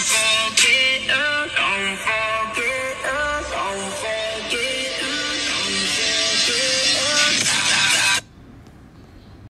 forget.